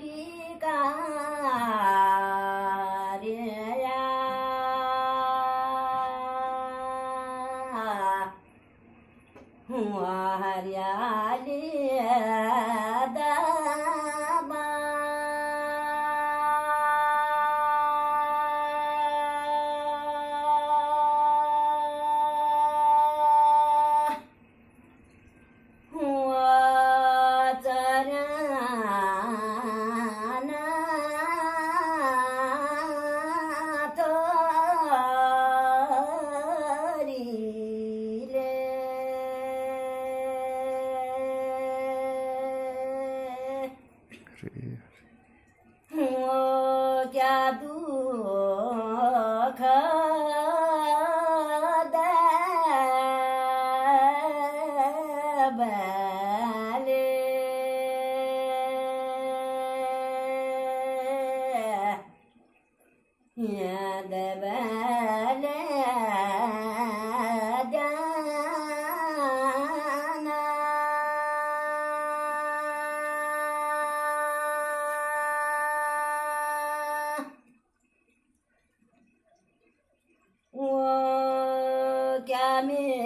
टीका रे या हुआ हरियाली জাদু Yeah, the bad. mean,